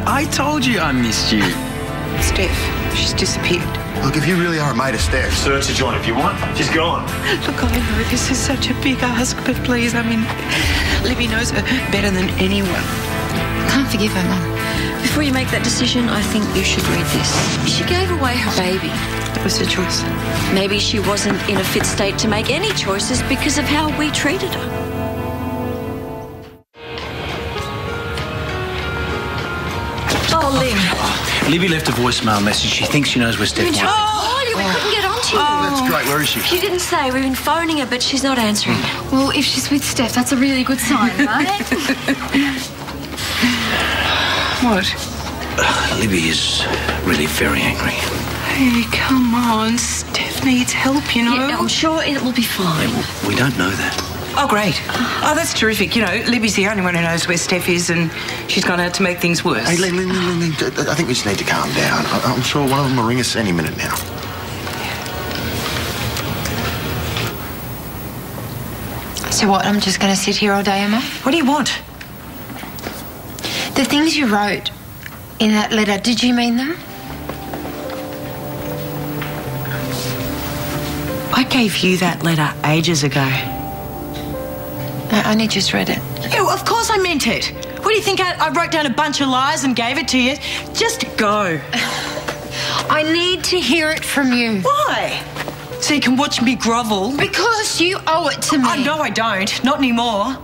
What? I told you I missed you. Steph, she's disappeared. Look, if you really are a mate of Steph, Search her, John, if you want. She's gone. Look, I know this is such a big ask, but please, I mean, Libby knows her better than anyone. I can't forgive her, Mum. Before you make that decision, I think you should read this. She gave away her baby. That was her choice. Maybe she wasn't in a fit state to make any choices because of how we treated her. Oh, Libby left a voicemail message. She thinks she knows where Steph went. Oh, we couldn't get on to you. Oh, that's great. Where is she? She didn't say. We've been phoning her, but she's not answering. Well, if she's with Steph, that's a really good sign, right? What? Libby is really very angry. Hey, come on. Steph needs help, you know. Yeah, I'm sure it will be fine. We don't know that. Oh, great. Oh, that's terrific. You know, Libby's the only one who knows where Steph is, and she's gone out to make things worse. Hey, Lyn, Lyn, Lyn, Lyn, I think we just need to calm down. I- I'm sure one of them will ring us any minute now. so what? I'm just going to sit here all day, am I? What do you want? The things you wrote in that letter, did you mean them? I gave you that letter ages ago. I only just read it. Oh, of course I meant it. What do you think? I, I wrote down a bunch of lies and gave it to you? Just go. I need to hear it from you. Why? So you can watch me grovel? Because you owe it to me. Oh, no, I don't. Not anymore.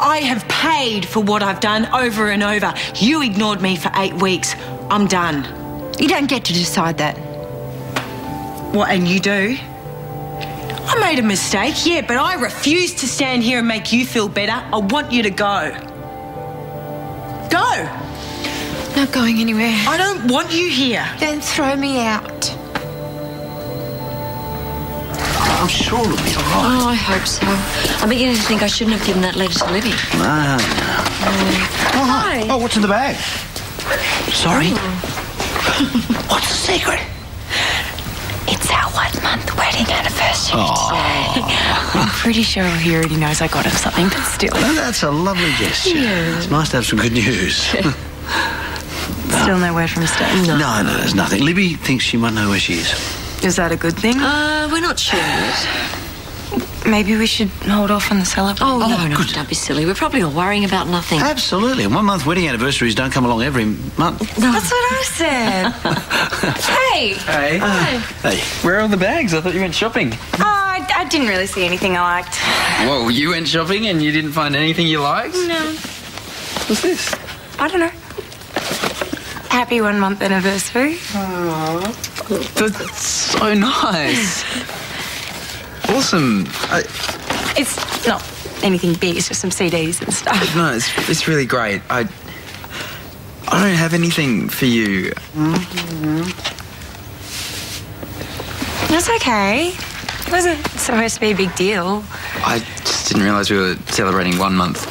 I have paid for what I've done over and over. You ignored me for eight weeks. I'm done. You don't get to decide that. What, and you do? I made a mistake, yeah, but I refuse to stand here and make you feel better. I want you to go. Go! Not going anywhere. I don't want you here. Then throw me out. I'm sure it'll be all right. Oh, I hope so. I'm beginning to think I shouldn't have given that letter to Libby. No, mm. Oh, hi. Oh, what's in the bag? Sorry. Oh. What's the secret? I'm pretty sure he already knows I got him something, but still. Oh, that's a lovely gesture. It's nice to have some good news. Still no word from Steph. no, no, there's nothing. Libby thinks she might know where she is. Is that a good thing? Uh, we're not sure yet. Maybe we should hold off on the celebration. Oh, oh no, no, don't be silly. We're probably all worrying about nothing. Absolutely. One month wedding anniversaries don't come along every month. That's what I said. hey. Hey. Hey, Where are all the bags? I thought you went shopping. Oh, I, I didn't really see anything I liked. Whoa, you went shopping and you didn't find anything you liked? No. What's this? I don't know. Happy one month anniversary. That's so nice. Awesome. I, It's not anything big, it's just some CDs and stuff. no, it's, it's really great. I I don't have anything for you. That's okay. It wasn't supposed to be a big deal. I just didn't realise we were celebrating one month.